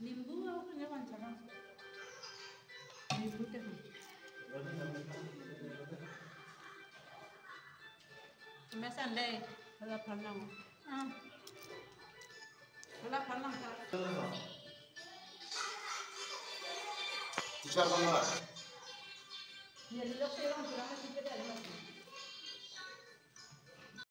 ¿Nimbú o algo en el banchará? Disfrútenme. ¿Me hacen ley? ¿Me la palma? Ah. ¿Me la palma? ¿Qué es lo que vamos a hacer?